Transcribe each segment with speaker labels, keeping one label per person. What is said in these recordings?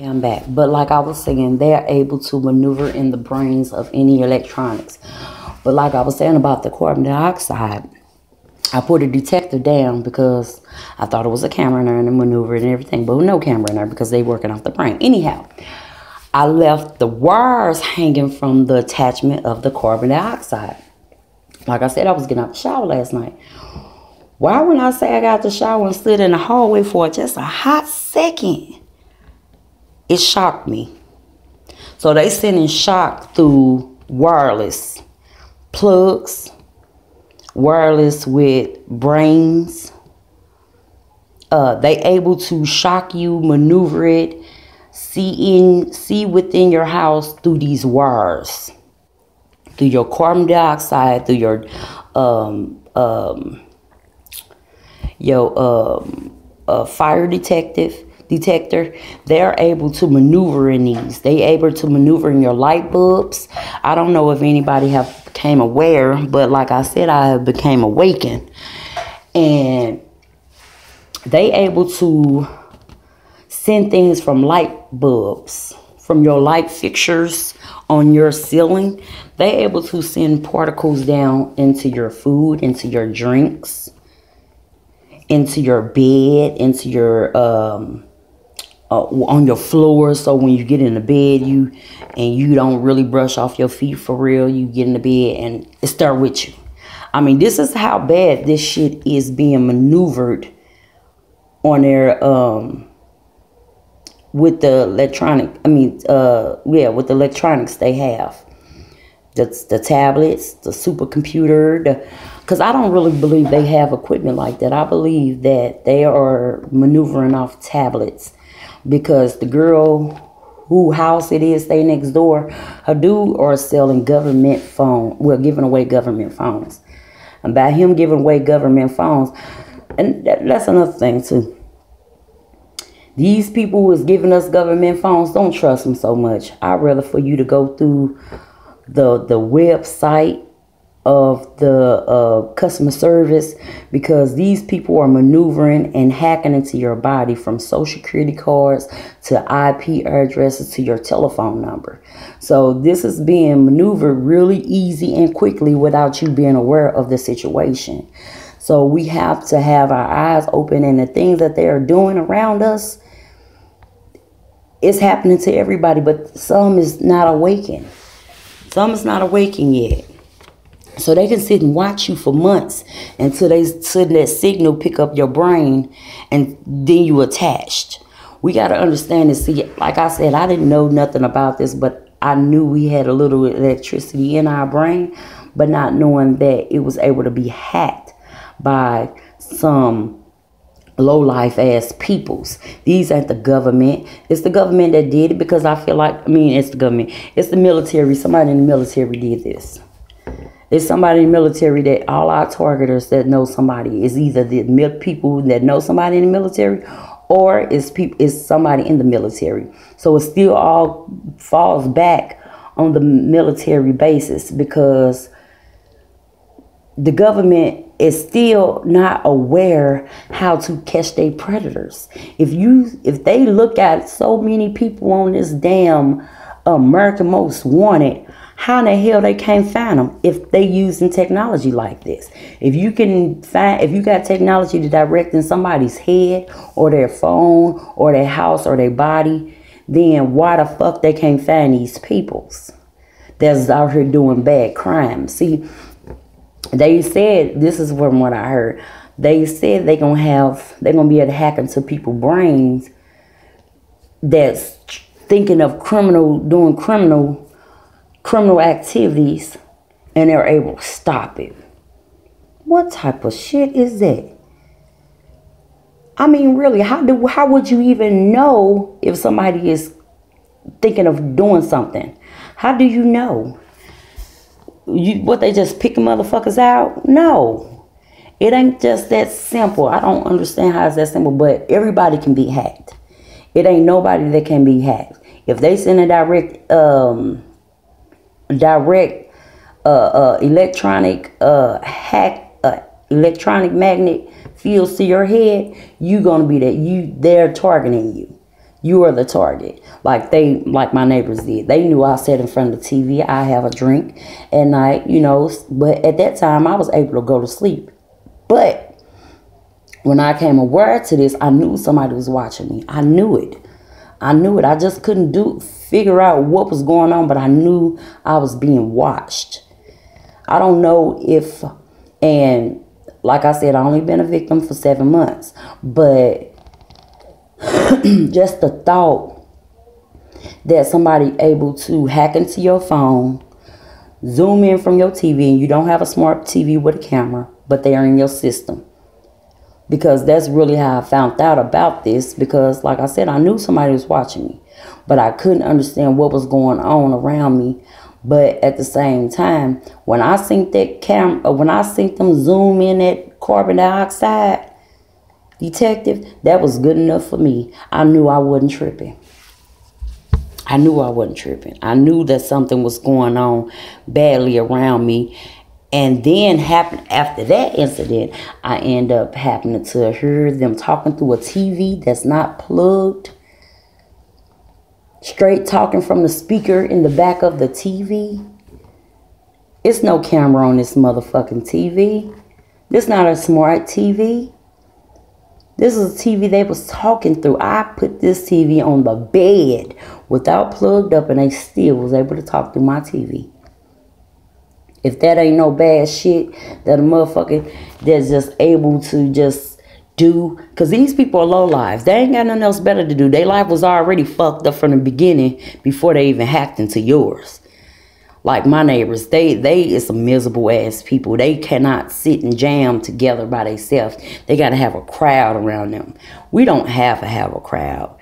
Speaker 1: I'm back. But like I was saying, they're able to maneuver in the brains of any electronics. But like I was saying about the carbon dioxide, I put a detector down because I thought it was a camera in there and the maneuver and everything, but no camera in there because they working off the brain. Anyhow, I left the wires hanging from the attachment of the carbon dioxide. Like I said, I was getting out the shower last night. Why when I say I got the shower and stood in the hallway for just a hot second, it shocked me. So they sending shock through wireless plugs, wireless with brains. Uh, they able to shock you, maneuver it, see in, see within your house through these wires, through your carbon dioxide, through your um, um, your um, uh, fire detective detector they're able to maneuver in these. They able to maneuver in your light bulbs. I don't know if anybody have became aware but like i said i became awakened. And they able to send things from light bulbs from your light fixtures on your ceiling. They able to send particles down into your food into your drinks into your bed, into your um, uh, on your floor. So when you get in the bed, you and you don't really brush off your feet for real. You get in the bed and it start with you. I mean, this is how bad this shit is being maneuvered on their um with the electronic. I mean, uh, yeah, with the electronics they have. The, the tablets, the supercomputer, the because I don't really believe they have equipment like that. I believe that they are maneuvering off tablets because the girl who house it is stay next door, her dude are selling government phone, well, giving away government phones. And by him giving away government phones, and that, that's another thing too. These people who is giving us government phones, don't trust them so much. I'd rather for you to go through the the website of the uh, customer service because these people are maneuvering and hacking into your body from social security cards to IP addresses to your telephone number. So this is being maneuvered really easy and quickly without you being aware of the situation. So we have to have our eyes open and the things that they are doing around us it's happening to everybody, but some is not awakened. Some is not awakened yet. So they can sit and watch you for months until they send that signal pick up your brain and then you attached. We got to understand and see, like I said, I didn't know nothing about this, but I knew we had a little electricity in our brain, but not knowing that it was able to be hacked by some low life ass peoples. These ain't the government. It's the government that did it because I feel like, I mean, it's the government. It's the military. Somebody in the military did this. It's somebody in the military that all our targeters that know somebody is either the people that know somebody in the military or is people is somebody in the military. So it still all falls back on the military basis because the government is still not aware how to catch their predators. If you if they look at so many people on this damn American Most Wanted how in the hell they can't find them if they using technology like this? If you can find, if you got technology to direct in somebody's head or their phone or their house or their body, then why the fuck they can't find these peoples that's out here doing bad crimes? See, they said this is from what I heard. They said they gonna have they're gonna be able to hack into people's brains that's thinking of criminal doing criminal criminal activities and they're able to stop it. What type of shit is that? I mean, really, how do how would you even know if somebody is thinking of doing something? How do you know? You what they just pick motherfuckers out? No. It ain't just that simple. I don't understand how it's that simple, but everybody can be hacked. It ain't nobody that can be hacked. If they send a direct um direct uh, uh, electronic uh, hack uh, electronic magnet fields to your head, you're gonna be that you they're targeting you. you are the target. Like they, like my neighbors did. They knew I sat in front of the TV. I have a drink at night, you know. But at that time, I was able to go to sleep. But when I came aware to this, I knew somebody was watching me. I knew it. I knew it. I just couldn't do figure out what was going on, but I knew I was being watched. I don't know if, and like I said, I only been a victim for seven months, but just the thought that somebody able to hack into your phone, zoom in from your TV, and you don't have a smart TV with a camera, but they are in your system. Because that's really how I found out about this. Because, like I said, I knew somebody was watching me, but I couldn't understand what was going on around me. But at the same time, when I seen that camera, uh, when I seen them zoom in at carbon dioxide, detective, that was good enough for me. I knew I wasn't tripping. I knew I wasn't tripping. I knew that something was going on badly around me. And then happen after that incident, I end up happening to hear them talking through a TV that's not plugged. Straight talking from the speaker in the back of the TV. It's no camera on this motherfucking TV. This not a smart TV. This is a TV they was talking through. I put this TV on the bed without plugged up and they still was able to talk through my TV. If that ain't no bad shit that a motherfucker that's just able to just do, because these people are low lives. They ain't got nothing else better to do. Their life was already fucked up from the beginning before they even hacked into yours like my neighbors, they they is some miserable ass people. They cannot sit and jam together by themselves. They got to have a crowd around them. We don't have to have a crowd.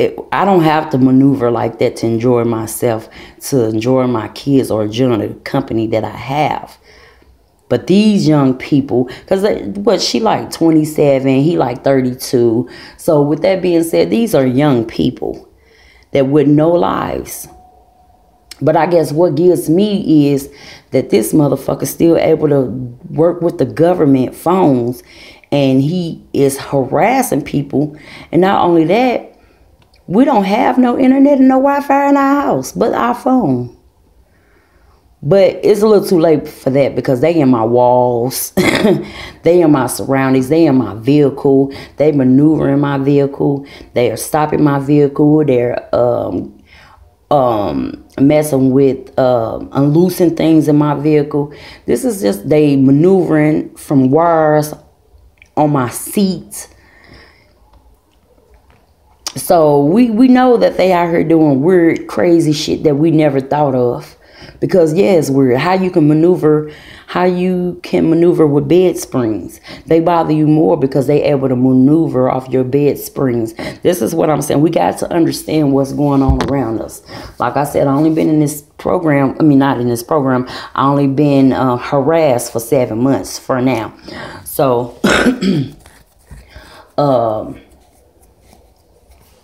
Speaker 1: It, I don't have to maneuver like that to enjoy myself, to enjoy my kids, or enjoy the company that I have. But these young people, because what she like 27, he like 32. So with that being said, these are young people that with no lives but I guess what gives me is that this motherfucker still able to work with the government phones and he is harassing people. And not only that, we don't have no internet and no Wi-Fi in our house, but our phone. But it's a little too late for that because they in my walls, they in my surroundings, they in my vehicle, they maneuvering my vehicle, they are stopping my vehicle, they're um, um, messing with uh, unloosing things in my vehicle. This is just they maneuvering from wires on my seats. So we, we know that they out here doing weird, crazy shit that we never thought of. Because yeah, it's weird. How you can maneuver how you can maneuver with bed springs. They bother you more because they able to maneuver off your bed springs. This is what I'm saying. We got to understand what's going on around us. Like I said, I only been in this program. I mean, not in this program. I only been uh, harassed for seven months for now. So, um,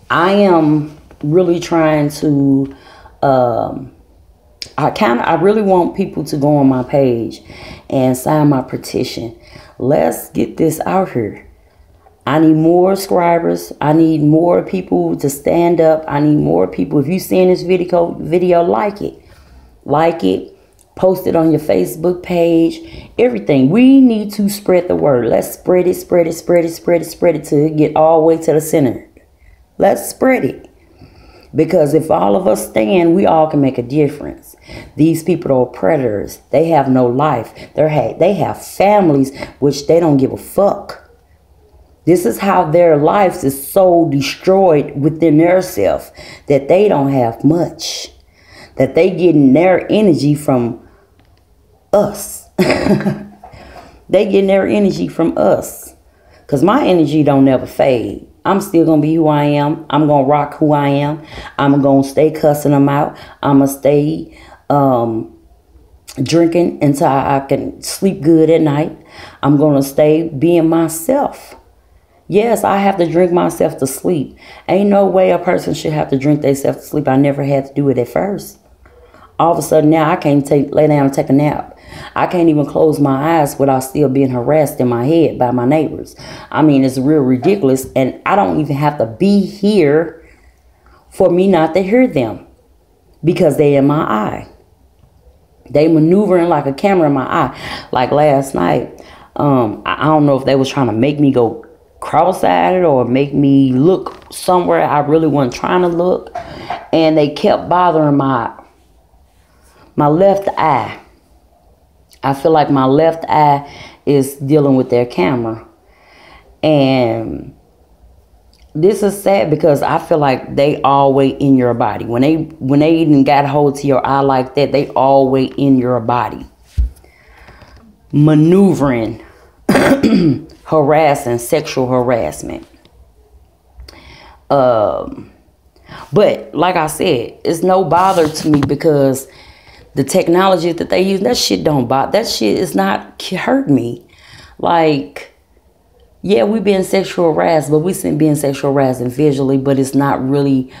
Speaker 1: I am really trying to um, I kind of, I really want people to go on my page and sign my petition. Let's get this out here. I need more subscribers. I need more people to stand up. I need more people. If you seen this video, video, like it. Like it. Post it on your Facebook page. Everything. We need to spread the word. Let's spread it, spread it, spread it, spread it, spread it to get all the way to the center. Let's spread it. Because if all of us stand, we all can make a difference. These people are predators. They have no life. They're they have families which they don't give a fuck. This is how their lives is so destroyed within their self that they don't have much. That they getting their energy from us. they getting their energy from us. Because my energy don't never fade. I'm still gonna be who I am. I'm gonna rock who I am. I'm gonna stay cussing them out. I'm gonna stay um, drinking until I can sleep good at night. I'm gonna stay being myself. Yes, I have to drink myself to sleep. Ain't no way a person should have to drink themselves to sleep. I never had to do it at first. All of a sudden now I can't take lay down and take a nap I can't even close my eyes without still being harassed in my head by my neighbors. I mean, it's real ridiculous. And I don't even have to be here for me not to hear them because they in my eye. They maneuvering like a camera in my eye. Like last night, um, I don't know if they was trying to make me go cross-eyed or make me look somewhere I really wasn't trying to look. And they kept bothering my my left eye. I feel like my left eye is dealing with their camera. And this is sad because I feel like they always in your body. When they when they even got hold to your eye like that, they always in your body. Maneuvering, harassing, sexual harassment. Um, but like I said, it's no bother to me because the technology that they use, that shit don't bother. That shit is not hurt me. Like yeah, we being sexual harassed, but we being sexual harassed visually, but it's not really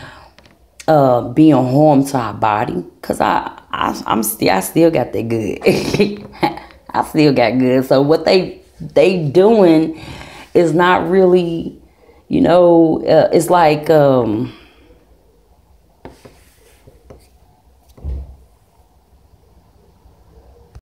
Speaker 1: uh, being harm to our body. Cause I, I I'm still I still got that good. I still got good. So what they they doing is not really, you know, uh, it's like um